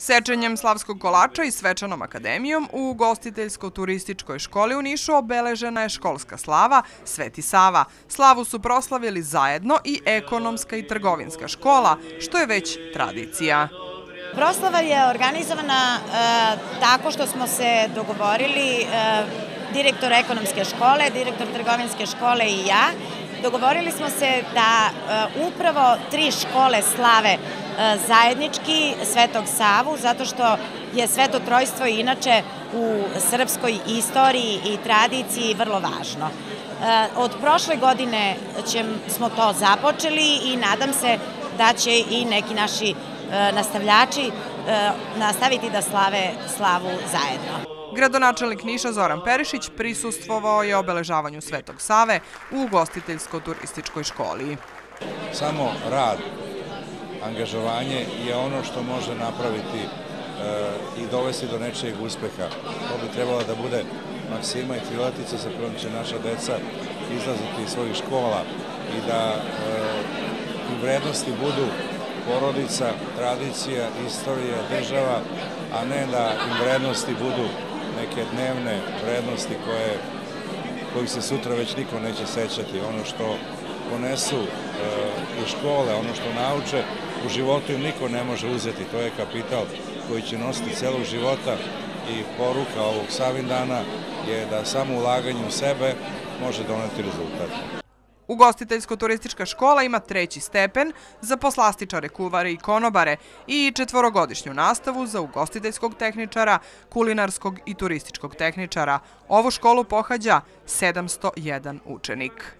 Sečenjem Slavskog kolača i Svečanom akademijom u ugostiteljsko-turističkoj školi u Nišu obeležena je školska slava Sveti Sava. Slavu su proslavili zajedno i ekonomska i trgovinska škola, što je već tradicija. Proslava je organizovana e, tako što smo se dogovorili e, direktor ekonomske škole, direktor trgovinske škole i ja. Dogovorili smo se da e, upravo tri škole slave zajednički Svetog Savu, zato što je Sveto Trojstvo inače u srpskoj istoriji i tradiciji vrlo važno. Od prošle godine smo to započeli i nadam se da će i neki naši E, nastavljači e, nastaviti da slave slavu zajedno. Gradonačelnik Niša Zoran Perišić prisustvovao je obeležavanju Svetog Save u ugostiteljsko-turističkoj školi. Samo rad, angažovanje je ono što može napraviti e, i dovesti do nečijeg uspeha. To bi trebalo da bude maksima i krilatica sa kojom će naša deca izlaziti iz svojih škola i da i vrednosti budu porodica, tradicija, istorija, država, a ne da im vrednosti budu neke dnevne vrednosti koje, kojih se sutra već niko neće sećati. Ono što ponesu e, iz škole, ono što nauče, u životu im niko ne može uzeti. To je kapital koji će nositi celog života i poruka ovog Savindana je da samo ulaganje u sebe može doneti rezultat. Ugostiteljsko-turistička škola ima treći stepen za poslastičare, kuvare i konobare i četvorogodišnju nastavu za ugostiteljskog tehničara, kulinarskog i turističkog tehničara. Ovu školu pohađa 701 učenik.